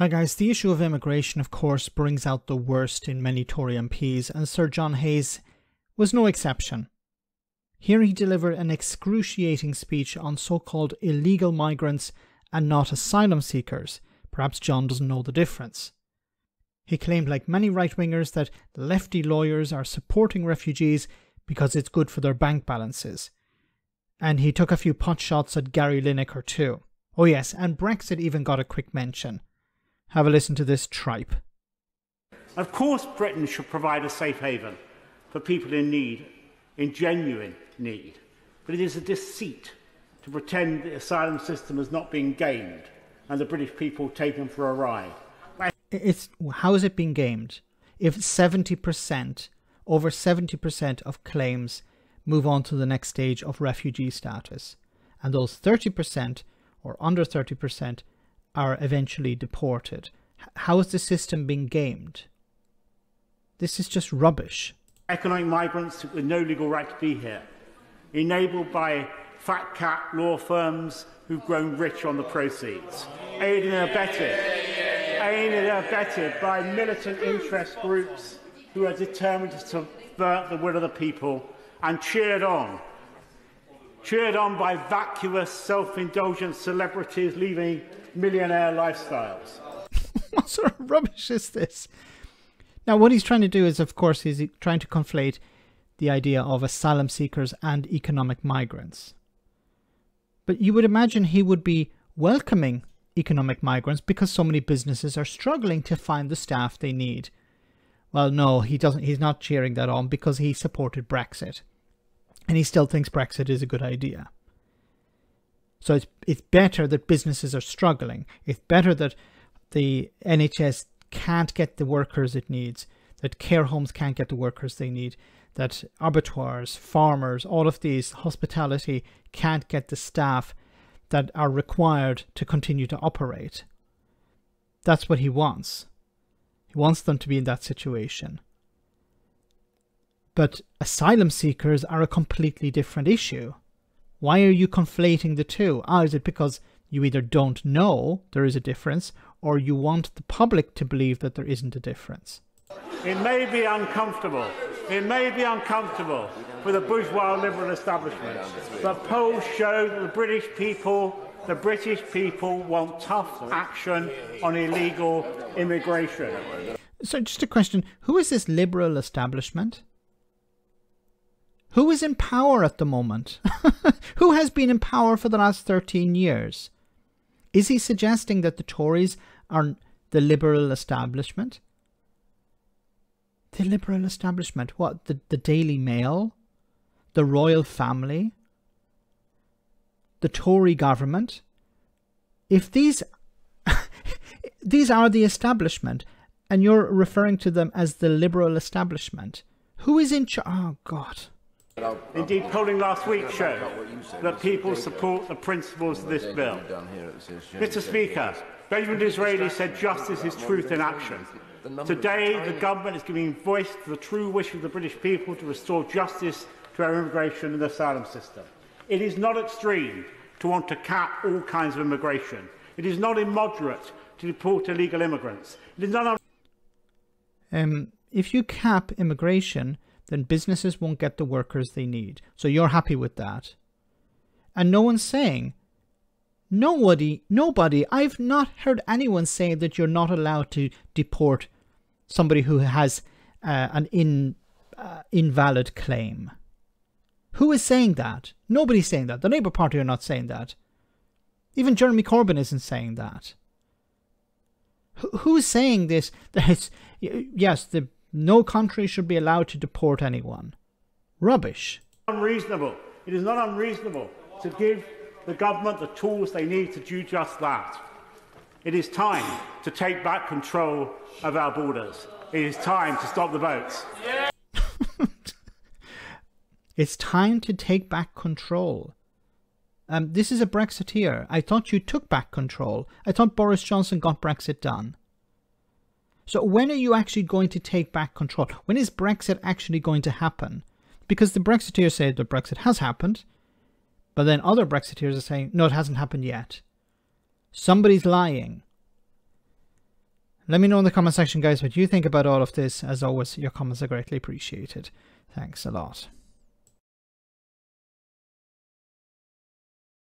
Hi guys, the issue of immigration of course brings out the worst in many Tory MPs and Sir John Hayes was no exception. Here he delivered an excruciating speech on so-called illegal migrants and not asylum seekers. Perhaps John doesn't know the difference. He claimed like many right-wingers that lefty lawyers are supporting refugees because it's good for their bank balances. And he took a few pot shots at Gary Lineker too. Oh yes, and Brexit even got a quick mention. Have a listen to this tripe. Of course, Britain should provide a safe haven for people in need, in genuine need. But it is a deceit to pretend the asylum system has not been gamed and the British people taken for a ride. It's how is it being gamed? If 70%, over 70% of claims move on to the next stage of refugee status, and those 30% or under 30% are eventually deported. How is the system being gamed? This is just rubbish. Economic migrants with no legal right to be here, enabled by fat cat law firms who've grown rich on the proceeds, aided and abetted, aided and abetted by militant interest groups who are determined to subvert the will of the people and cheered on cheered on by vacuous, self-indulgent celebrities leaving millionaire lifestyles. what sort of rubbish is this? Now, what he's trying to do is, of course, he's trying to conflate the idea of asylum seekers and economic migrants. But you would imagine he would be welcoming economic migrants because so many businesses are struggling to find the staff they need. Well, no, he doesn't. He's not cheering that on because he supported Brexit, and he still thinks Brexit is a good idea. So it's it's better that businesses are struggling. It's better that the NHS can't get the workers it needs, that care homes can't get the workers they need, that abattoirs, farmers, all of these, hospitality can't get the staff that are required to continue to operate. That's what he wants. He wants them to be in that situation. But asylum seekers are a completely different issue. Why are you conflating the two? Ah, is it because you either don't know there is a difference or you want the public to believe that there isn't a difference? It may be uncomfortable. It may be uncomfortable for the bourgeois liberal establishment, but polls show that the British people, the British people want tough action on illegal immigration. So, just a question: Who is this liberal establishment? Who is in power at the moment? Who has been in power for the last 13 years? Is he suggesting that the Tories are the liberal establishment? The liberal establishment? What? The, the Daily Mail? The royal family? The Tory government? If these these are the establishment and you're referring to them as the liberal establishment, who is in charge? Oh, God. Indeed, polling last week showed that people support the principles of this bill. Mr Speaker, Benjamin Disraeli said justice is truth in action. Today, the government is giving voice to the true wish of the British people to restore justice to our immigration and asylum system. It is not extreme to want to cap all kinds of immigration. It is not immoderate to deport illegal immigrants. It is not... Um, if you cap immigration, then businesses won't get the workers they need. So you're happy with that. And no one's saying, nobody, nobody, I've not heard anyone say that you're not allowed to deport somebody who has uh, an in, uh, invalid claim. Who is saying that? Nobody's saying that. The Labour Party are not saying that. Even Jeremy Corbyn isn't saying that. Wh who's saying this? That yes, the no country should be allowed to deport anyone. Rubbish. Unreasonable. It is not unreasonable to give the government the tools they need to do just that. It is time to take back control of our borders. It is time to stop the boats. it's time to take back control. Um, this is a Brexiteer. I thought you took back control. I thought Boris Johnson got Brexit done. So when are you actually going to take back control? When is Brexit actually going to happen? Because the Brexiteers say that Brexit has happened, but then other Brexiteers are saying, no, it hasn't happened yet. Somebody's lying. Let me know in the comment section, guys, what you think about all of this. As always, your comments are greatly appreciated. Thanks a lot.